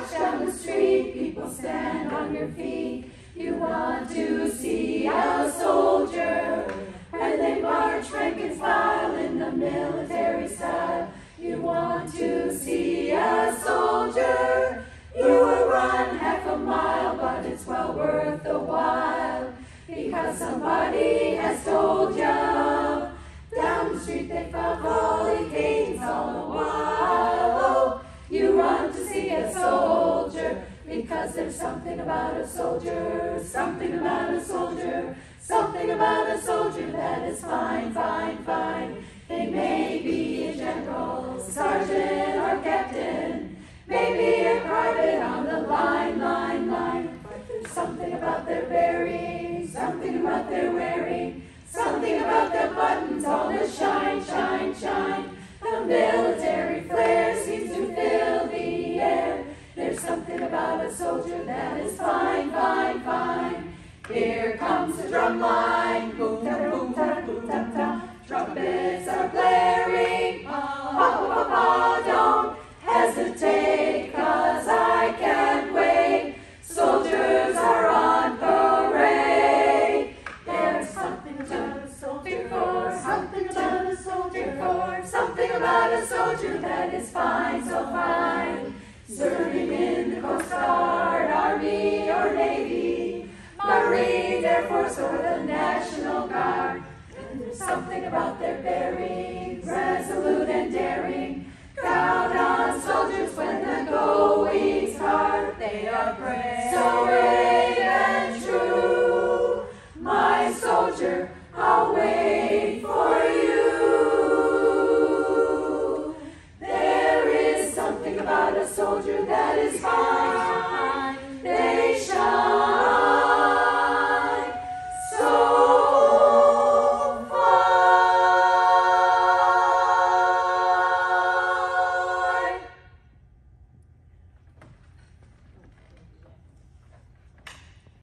march down the street, people stand on your feet. You want to see a soldier, and they march rank and file in the military style. You want to see a soldier. You will run half a mile, but it's well worth the while because somebody has told. Something about a soldier, something about a soldier, something about a soldier that is fine, fine, fine. They may be a general, sergeant, or captain, maybe a private on the line, line, line. But there's something about their bearing, something about their wearing, a soldier that is fine, fine, fine. Here comes the drum line, boom, ta, boom, ta, boom, ta, ta. Trumpets are blaring, pa, pa, pa, pa, don't hesitate, cause I can't wait. Soldiers are on parade. There's something about a soldier for, something about a soldier for, something about a soldier that is fine. Force, or the National Guard. And there's something about their bearing, resolute and daring. Count on soldiers when the going's hard. They are brave, so brave and true. My soldier, I'll wait for you. There is something about a soldier that is fine.